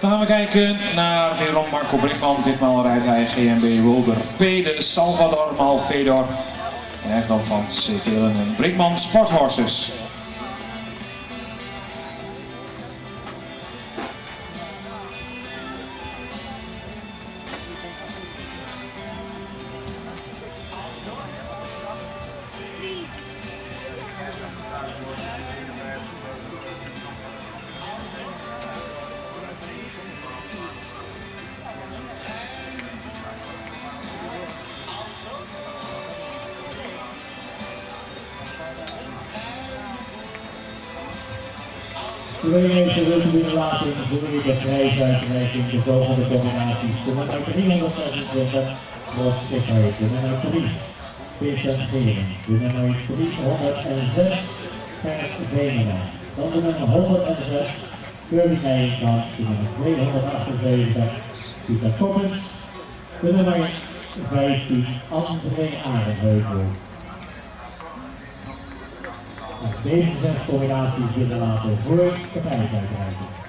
Dan gaan we kijken naar wederom Marco Brinkman. Ditmaal rijdt hij GMB Wilder P. De Salvador Malfedor. En eigendom van CTLN en Sporthorses. Tweede willen binnenlating voor de prijsuitreiking de volgende combinaties. De nummer 326 wordt gekregen. De nummer 3 Vincent Geren. De nummer 306 Gert Venema. Dan de nummer 106 Curly Nijenkamp. De nummer 278 Pieter Toppens. De nummer 15 André Arenheuvel. Deze zes combinaties willen laten voor de prijsuitreiking.